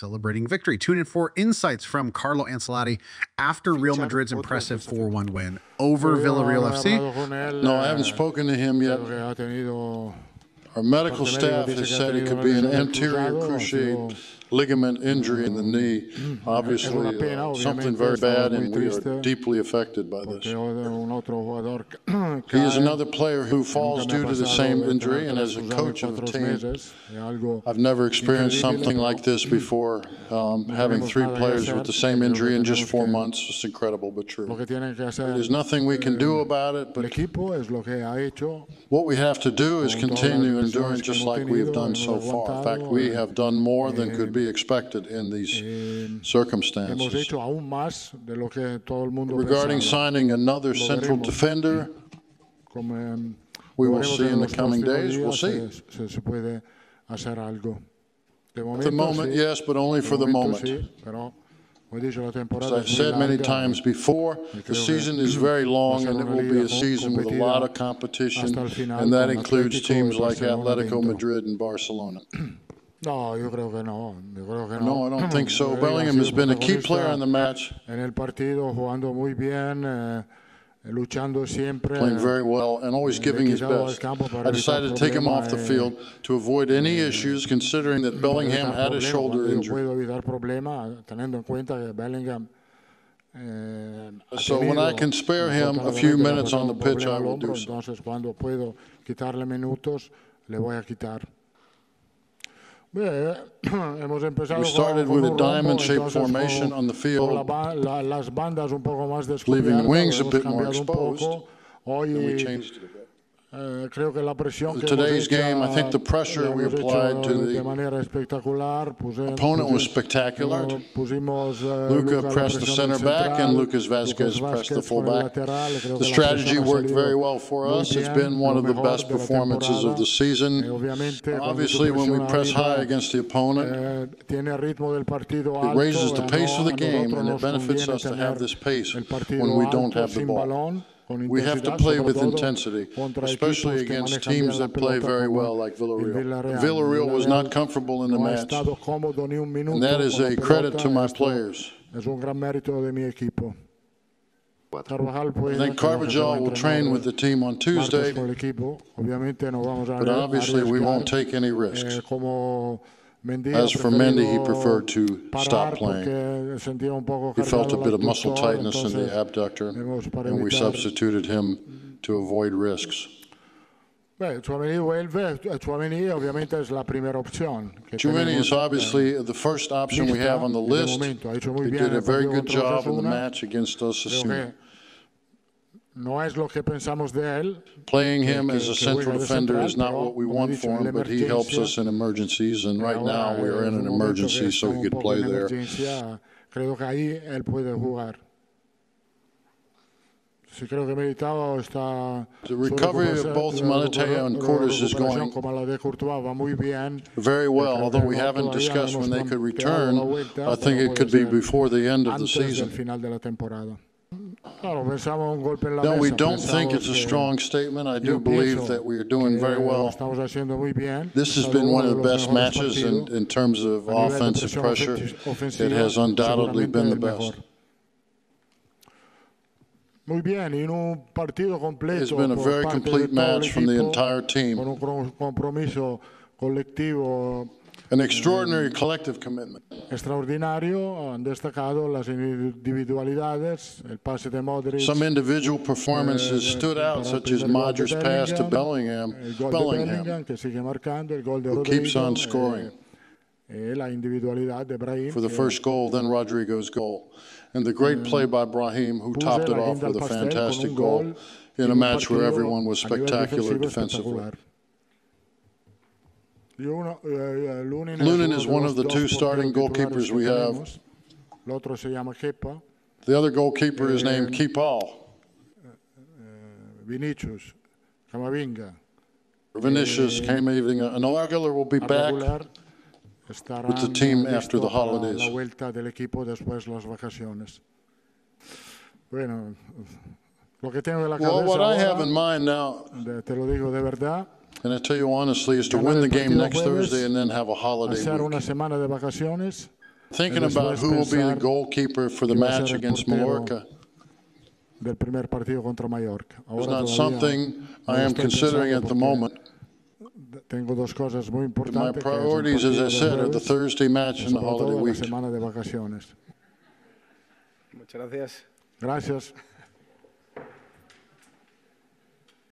celebrating victory. Tune in for insights from Carlo Ancelotti after Real Madrid's impressive 4 1 win over Villarreal FC. No, I haven't spoken to him yet. Our medical staff has said it could be an anterior cruciate ligament injury in the knee. Obviously, uh, something very bad, and we are deeply affected by this. He is another player who falls due to the same injury, and as a coach of the team, I've never experienced something like this before. Um, having three players with the same injury in just four months is incredible but true. There's nothing we can do about it, but what we have to do is continue enduring just like we have done so far. In fact, we have done more than could be expected in these circumstances. Regarding signing another central defender, we will see in the coming days. We'll see. At the moment, yes, but only for the moment. As I've said many times before, the season is very long and it will be a season with a lot of competition, and that includes teams like Atletico Madrid and Barcelona. No, yo creo que no. Yo creo que No, no. I don't think so. Bellingham has been a key player in the match, En el partido, jugando muy bien, eh, eh luchando siempre. playing eh, very well, and always eh, giving his best. I decided to take him off the field to avoid any issues, considering that Bellingham had a shoulder injury. puedo evitar problemas, teniendo en cuenta que Bellingham. eh, So when I can spare him a few minutes on the pitch, I will do so. We started with a diamond-shaped formation con- on the field, la la- las bandas un poco más leaving descubiertas, wings a bit more exposed, and we changed it a bit. Eh, creo que la presión que Today's game, I think the pressure we applied to the de espectacular. Puse- opponent was spectacular. Pusimos, eh, Luka pressed the center back, and Lucas Vazquez Lucas pressed the fullback. The strategy worked very well for us. it's been one of the best performances of the season. Eh, Obviously, when we press high against the opponent, tiene ritmo del partido it raises the pace of the game, and it benefits us to have this pace when we don't have the ball. Balón, con We have to play with intensity, especially against teams that play very well, like Villarreal. Villarreal was not comfortable in the match, estado cómodo ni un minuto and that is a credit to my players. Es un gran mérito de mi equipo. Carvajal I think creo que se va a Carvajal will train with the team on Tuesday, con el equipo. Obviamente no vamos a but obviously we won't take any risks. Eh, As for Mendy, he preferred to stop playing. porque sentía un poco He felt a bit of muscle tightness in the abductor, and we substituted him to avoid risks. Beh, Tchouaméni vuelve, Tchouaméni ovviamente es la primera opción. que Tchouaméni is obviously the first option we have on the list. momento. Ha hecho muy He did a very good job in the match against que no es lo que pensamos de él. Playing him as a central defender is not what we want for him, but he helps us in emergencies, and right now we are in an emergency, so he could play there. Creo que ahí él puede jugar. Sí, creo que Militao está. The recovery of both la Militao and recuperación- is going como la de Courtois va muy bien. very well, although we haven't discussed when they could return. I think it could be before the end of the season. Final de la temporada. Claro, pensamos un golpe en la No, we don't think it's a strong statement. I do believe that we are doing very well. Estamos haciendo muy bien. This has been one of the best matches in, in terms of A nivel de offensive pressure. It has undoubtedly been the best. Muy bien, y un partido completo It's been a very complete match from the entire con team. un compromiso colectivo An extraordinary collective commitment. extraordinario. Han destacado las individualidades, el pase de Modric, Some individual performances eh, stood out, such as Modric's pass to Bellingham. el gol de Bellingham, Bellingham, que sigue marcando, el gol de who keeps on scoring. eh, eh, la individualidad de Brahim. for the first goal, then Rodrygo's goal. And the great play by Brahim, who topped it off with a fantastic goal in a match where everyone was spectacular defensively. Espectacular. Eh, y eh, Lunin, is one of the two starting goalkeepers we have. otro se llama Kepa, The other goalkeeper is named eh, Kepa. Eh, Vinicius, Camavinga. Vinicius Camavinga, uh, and Aguilar will be back. With the team after the holidays. La vuelta del equipo después las vacaciones. Bueno, lo que tengo en la Well, cabeza what I have in mind now, te lo digo de verdad, and I tell you honestly, is to Ganar win el the game partido next jueves, Thursday and then have a holiday hacer week. una semana de vacaciones Thinking about who will be the pensar goalkeeper for the quién va a match el against portero Mallorca del primer partido contra Mallorca. is Ahora not todavía something no I am estoy considering pensando at the moment. Tengo dos cosas muy My importantes. que es el priorities, as I partido said, are the jueves Thursday match and the sobre holiday la week. semana de vacaciones. Muchas gracias. Gracias.